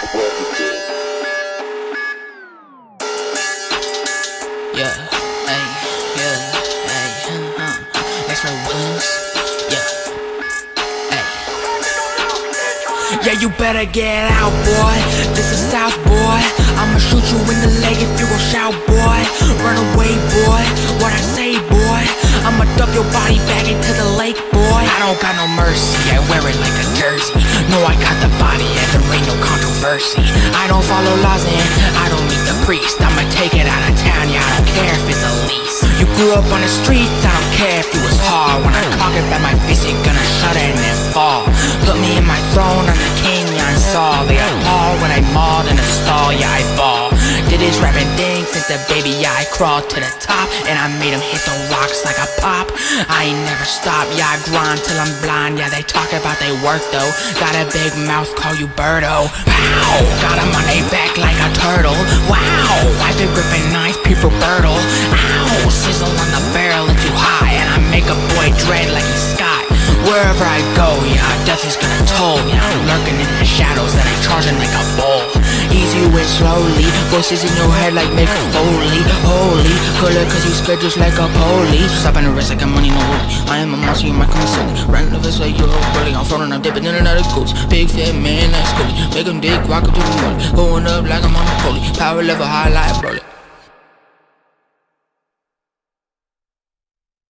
Yeah, ay, yeah, ay, huh, huh. That's right, Yeah, ay. Yeah, you better get out, boy. This is South, boy. I'ma shoot you in the leg if you gon' shout, boy. Run away, boy. What I say, boy. I'ma dump your body back into the lake, boy. I don't got no mercy. I wear it like a jersey. No, I got the body, and there ain't no controversy. I don't follow laws and I don't meet the priest. I'ma take it out of town, yeah. I don't care if it's a lease. You grew up on the streets. I don't care if you was hard. When I cock it back my fist, you gonna shut it and then fall. Put me in my throne, I'm the king, yeah, I'm Saul. They appall when I mauled in the stall, yeah, I ball. Did this rapping thing since a baby, yeah, I crawled to the top. And I made him hit the rocks like a pop. I ain't never stop, yeah, I grind till I'm blind. Yeah, they talk about they work though. Got a big mouth, call you Birdo. Pow! Got him on their back like a turtle. Wow! I've been gripping knife, prepubertal. Ow! Sizzle on the barrel, it's too high. And I make a boy dread like he's Scott. Wherever I go, yeah, death is gonna toll. Yeah, I'm lurking in the shadows and I'm charging like a bull. Easy with slowly, voices in your head like make a foley. Holy, cooler cause you scared just like a poli. Stopping the rest, I got money, no holy. I am a monster, you might come and Sully. The vest like you're a bully. I'm floating, I'm dipping in and of goats. Big fat man, that's coolie. Make him dig, rock up to the money. Going up like I'm on a pulley. Power level high like Broly.